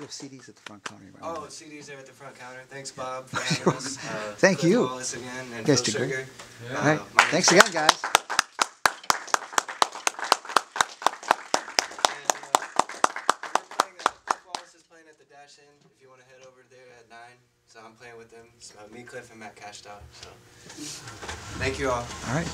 We have CDs at the front counter. you Oh, CDs there at the front counter. Thanks, Bob, for us. Uh, Thank Clif you. Wallace again, and guys Uh, All right, thanks again, guys. Uh, so I'm playing with them. Me, Clif, and Matt. So thank you all. All right.